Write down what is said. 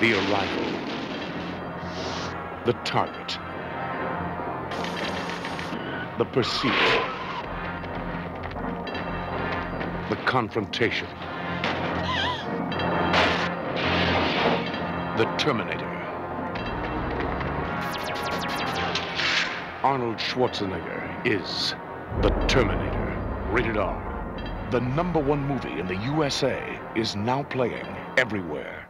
The arrival. The target. The pursuit. The confrontation. The Terminator. Arnold Schwarzenegger is the Terminator. Rated R. The number one movie in the USA is now playing everywhere.